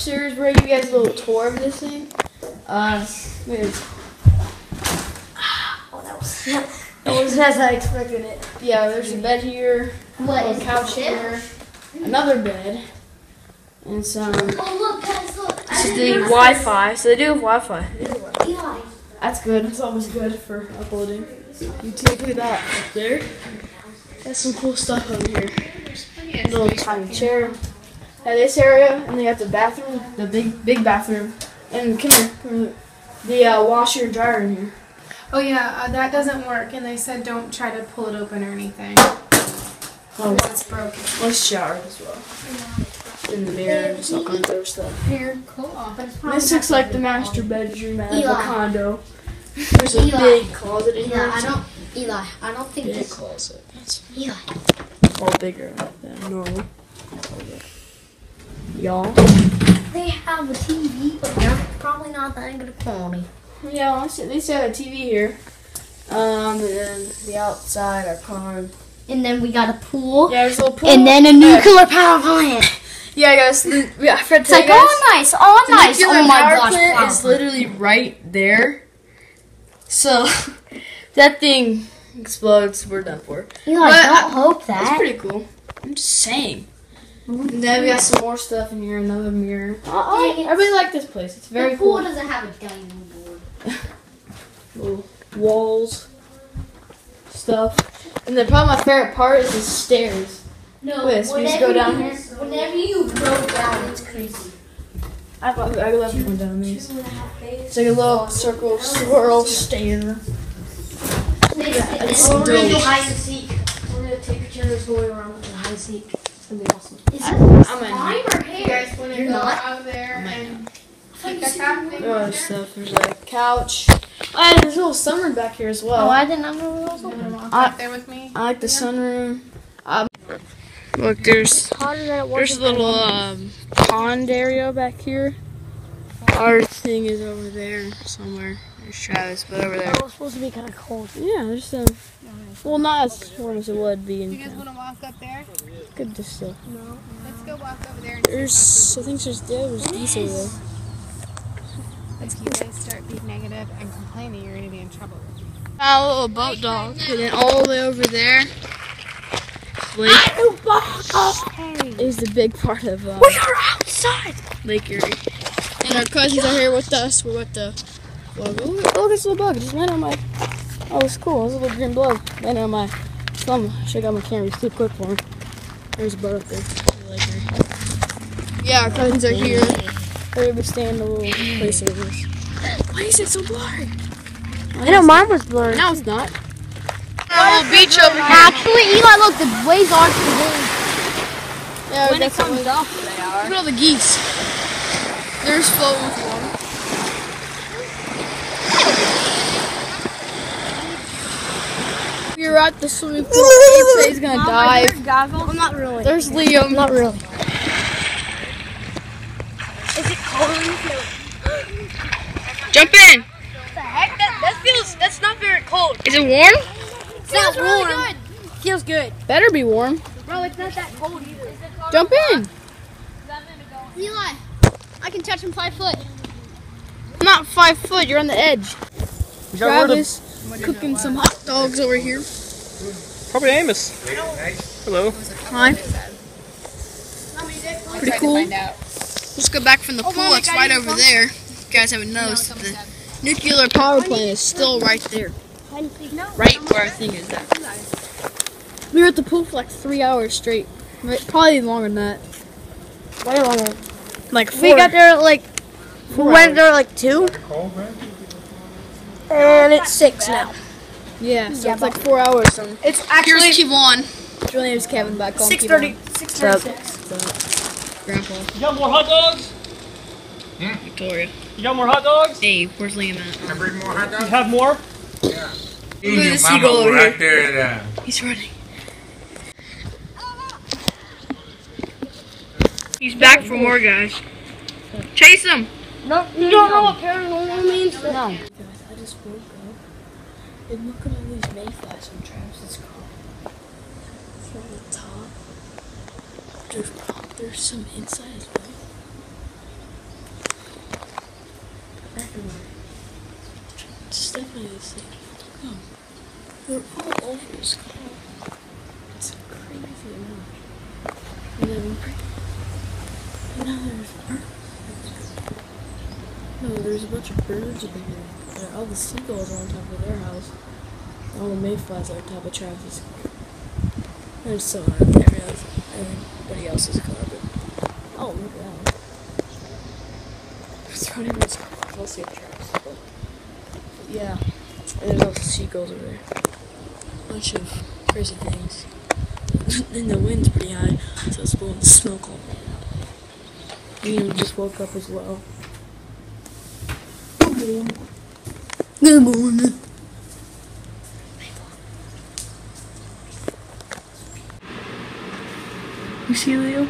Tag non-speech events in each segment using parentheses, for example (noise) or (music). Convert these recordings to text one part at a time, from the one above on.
upstairs. We're gonna give you guys a little tour of this thing. Uh, there's- (sighs) Oh, that was (laughs) that was as I expected it. yeah, there's a bed here, What a couch here, another bed, and some. Oh look, guys, look. This is the Wi-Fi. So they do have Wi-Fi. Eli. That's good. It's always good for uploading. You take that up there. That's some cool stuff over here. A little tiny chair. Yeah, this area, and they got the bathroom, the big big bathroom, and come here, come here. the uh, washer and dryer in here. Oh yeah, uh, that doesn't work, and they said don't try to pull it open or anything. Oh, because it's broken. let's shower as well. In the mirror, just all kinds of other stuff. Here, cool. But This looks like the gonna master bedroom at the Eli. condo. There's a Eli. big closet in be- here. Eli, I don't. Eli, I don't think Big this. closet. It's Eli. all bigger than normal. Y'all. They have a TV, but they're probably not that good quality. Yeah, well, they say have a TV here. Um, and then the outside, our car. And then we got a pool. Yeah, there's a little pool. And then a Yeah. nuclear power plant. Yeah, guys. The, yeah, I forgot It's to tell like, you guys. oh, nice, oh, the nice. Oh my power gosh. plant is literally right there. So, (laughs) that thing explodes, we're done for. Eli, But don't I- hope That's that. pretty cool. I'm just saying. Then we got some more stuff in here, another mirror. Oh. I really like this place. It's very the pool cool. doesn't have a dining board. Little walls, stuff. And then probably my favorite part is the stairs. No, Wait, so we just go down here? Whenever you go down, it's crazy. I love, I love going down these. Two and a half days. It's like a little circle swirl stair. It's dope. We're gonna do hide and seek. We're gonna take pictures going around with the hide and seek. It's gonna be awesome. Is I'm it in. slime or hair? You guys want to go not? out there and take a Yes. tap thing There out are there? stuff. There's a couch. Oh, and there's a little sunroom back here as well. Oh, I didn't know it was You open. wanna I- there with me? I like the sunroom. Um, look, there's Harder than it there's a little um, pond area back here. Our thing is over there somewhere. There's Travis, but over there. It was supposed to be kind of cold. Yeah, there's some. Well, not as warm as it would be in You guys want to walk up there? Good to see. No. Let's go walk over there and see There's, I think there's there was diesel there. if you guys start being negative and complaining, you're gonna be in trouble. A little boat dog, and then all the way over there. Lake is the big part of uh, We are outside. Lake Erie. And our cousins are here with us. We're with the. Well, oh, look, look at this little bug. Just landed on my. Oh, it's cool. It's a little green bug. Landed on my thumb. I should have got my camera. It's too quick for him. There's a bug up there. Lake Yeah, our cousins are here. We're gonna stay in the little place over this. Why is it so blurry? I know mine was blurry. No, it's not. Our little beach over here. Actually, Eli, look, the waves aren't the. Yeah, When it that's what comes we- up, they are. Look at all the geese. There's floating with one. We're at the swimming pool. (laughs) He he's gonna dive. I'm not really. There's Liam. Not really. Is it cold? (gasps) Jump in. What The heck? That, that feels. That's not very cold. Is it warm? It's not warm. Feels good. Better be warm. Bro, it's not that cold either. Jump in. Eli, I can touch him five foot. I'm not five foot. You're on the edge. Travis cooking some hot dogs over here. Probably Amos. Hello. Hi. Pretty cool. Let's go back from the oh, pool. It's right over there. If you guys haven't noticed, the nuclear power plant is still right there. Right where our thing is at. We were at the pool for like three hours straight. Right, probably longer than that. Way longer. Like four. We got there at like. We went there at like two. And it's six now. Yeah, so Yeah, it's like four hours. So It's here's Kevon. His real name is Kevin, but I call him 630, Kevon. 636. Grandpa. You got more hot dogs? Victoria. You got more hot dogs? Hey, where's Liam at? Can I bring more hot You dogs? have more? Eat the seagull over right there. uh, He's running. He's back for more, guys. Chase him. No, You don't know what paranormal means? No. Woke up and look at all these mayflies on Travis's car. From the top. There's, there's some inside as well. Just definitely this thing. They're all over this car. It's crazy amount. And then, and now there's. No, there's a bunch of birds over here. Uh, all the seagulls are on top of their house. All the mayflies are on top of car. There's so else, everybody else's car, but oh look at that. It's not. I'll see if Travis. But yeah, and there's also seagulls over there. Bunch of crazy things. (laughs) and the wind's pretty high, so it's blowing smoke all around. Liam just woke up as well. Good morning. You see Leo?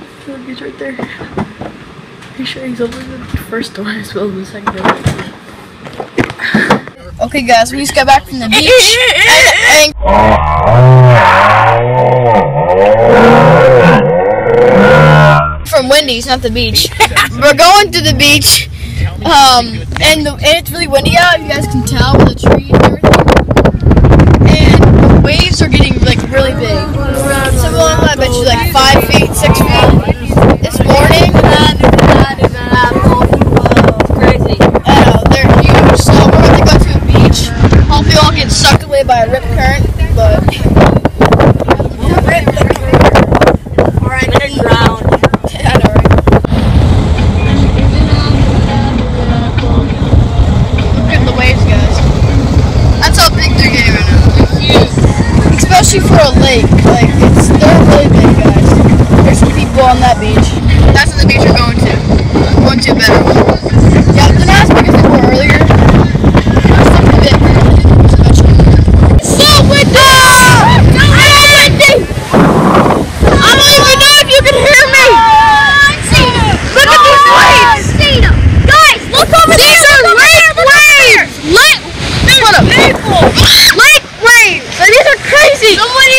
He's right there. Pretty sure he's over the first door as well as the second door. Okay, guys, we just got back from the beach. from Wendy's, not the beach. (laughs) We're going to the beach. Um, and, the, and it's really windy out. You guys can tell with the trees and everything. And the waves are getting like really big. Some of them I bet you like five feet, six feet. People on that beach. That's the beach we're going to. Going to better. Yeah, they're not as big were earlier. They're still pretty big. So windy! So windy! I don't even know if you can hear me! Look at these waves! Guys, look over there! These are lake waves! Lake... Shut up. Lake waves! Like, these are crazy! Someone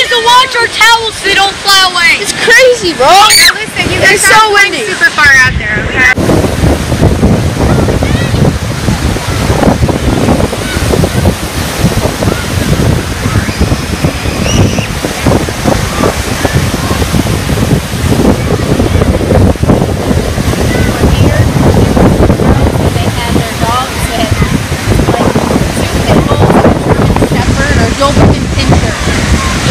our towels so they don't fly away. It's crazy, bro! Listen, you guys so are flying windy. super far out there, okay? They had their dogs that, like, two pit bulls, shepherd or Doberman Pinscher,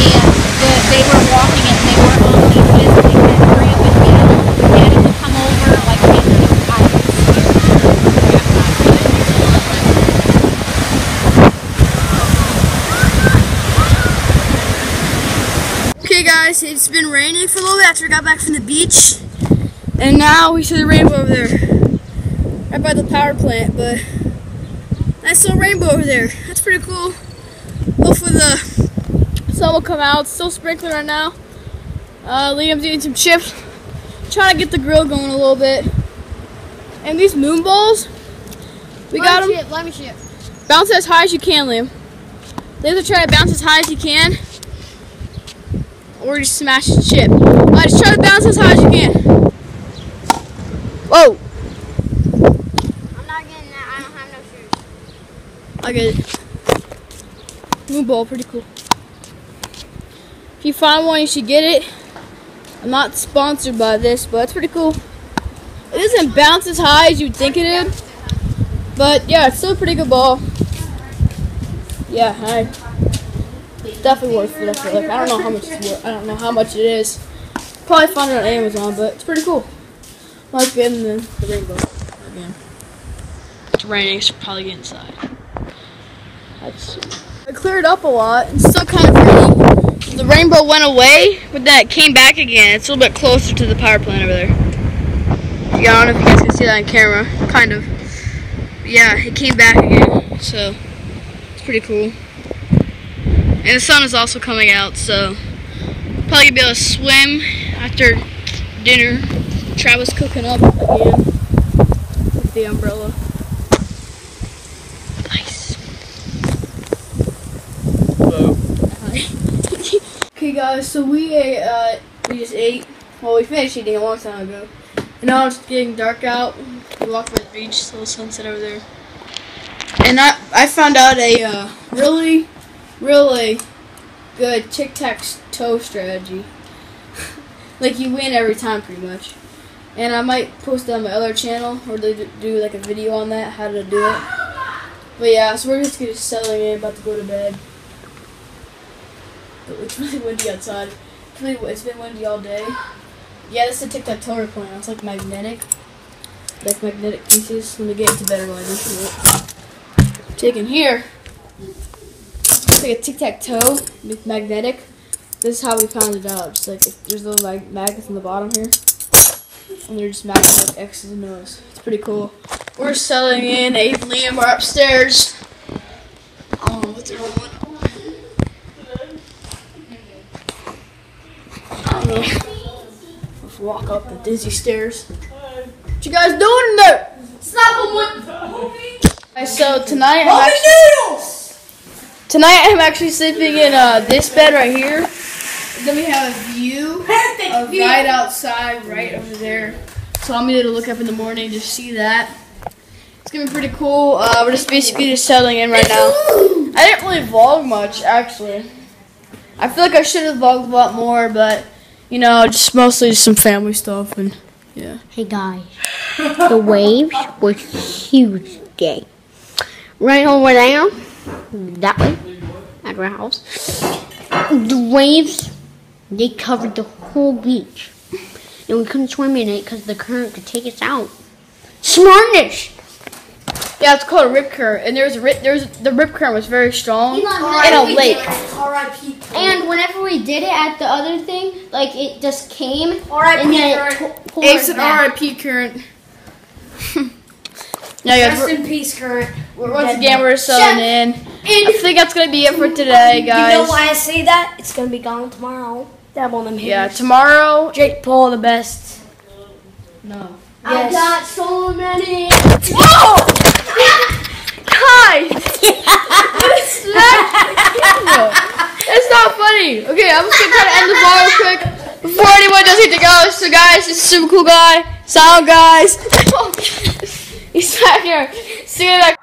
and the, they were walking it and they were on leashes and they had three of them down. Daddy would come over like maybe I was scared. Okay, guys, it's been raining for a little bit after we got back from the beach. And now we see the rainbow over there. Right by the power plant, but nice little rainbow over there. That's pretty cool. Hopefully the sun will come out. It's still sprinkling right now. Uh, Liam's eating some chips. Trying to get the grill going a little bit. And these moon balls, we got them. Let me see it. Bounce as high as you can, Liam. Liam's try to bounce as high as you can. Or just smash the chip. Alright, just try to bounce as high as you can. Whoa! I'm not getting that. I don't have no shoes. I get it. Moon ball, pretty cool. If you find one, you should get it. I'm not sponsored by this, but it's pretty cool. It doesn't bounce as high as you'd think it would. But yeah, it's still a pretty good ball. Yeah, I definitely worth it. I feel like I don't know how much it's worth. I don't know how much it is. Probably find it on Amazon, but it's pretty cool. Like getting the, the rainbow again. It's raining, so probably get inside. Let's see. I cleared up a lot. It's still kind of raining. the rainbow went away, but then it came back again. It's a little bit closer to the power plant over there. Yeah, I don't know if you guys can see that on camera. Kind of. Yeah, it came back again. So, it's pretty cool. And the sun is also coming out, so probably be able to swim after dinner. Travis cooking up again with the umbrella. Nice. Hello. (laughs) Hi. okay, guys. So we ate. Uh, we just ate. Well, we finished eating a long time ago. And now it's getting dark out. We walked by the beach. Little sunset over there. And I I found out a uh, really really good tic tac toe strategy. like you win every time, pretty much. And I might post it on my other channel, or they do like a video on that, how to do it. But yeah, so we're just gonna settling in, about to go to bed. But it's really windy outside. It's, been windy all day. Yeah, this is a tic tac toe we're playing. It's like magnetic, like magnetic pieces. Let me get into better lighting. Taking here. It's like a tic tac toe with magnetic. This is how we found it out. Just like there's little like magnets on the bottom here, and they're just magnetic X's and O's. It's pretty cool. We're selling in. Abe and Liam are upstairs. I don't know what. I don't know. Let's walk up the dizzy stairs. What you guys doing in there? Slap him with so tonight I'm actually, noodles! Tonight I'm actually sleeping in uh, this bed right here. Then we have a view (laughs) of right outside, right over there. So I'm gonna look up in the morning just see that. It's gonna be pretty cool. Uh, we're just basically just settling in right now. I didn't really vlog much actually. I feel like I should have vlogged a lot more, but you know, just mostly just some family stuff and yeah. Hey guys, the waves were huge today. Right over there, that way, at our house, the waves, they covered the whole beach. And we couldn't swim in it because the current could take us out. Smartness! Yeah, it's called a rip current, and there's a rip, there's the rip current was very strong in a lake. And whenever we did it at the other thing, like it just came R.I.P. and then it current. t- pulled It's us an back. RIP current. (laughs) yeah, guys, Rest we're, in peace, current. we're- once again we're selling in. I And think that's gonna be it for today, guys. you know why I say that? It's gonna be gone tomorrow. Dab on them here. Yeah, tomorrow. Jake Paul the best. No. I got so many. Whoa! Guys! (laughs) It's not- funny. Okay, I'm just gonna try to end the vlog real quick before anyone does anything else. So, guys, this is super cool guy. Sound guys. (laughs) Oh, He's back here. See you next.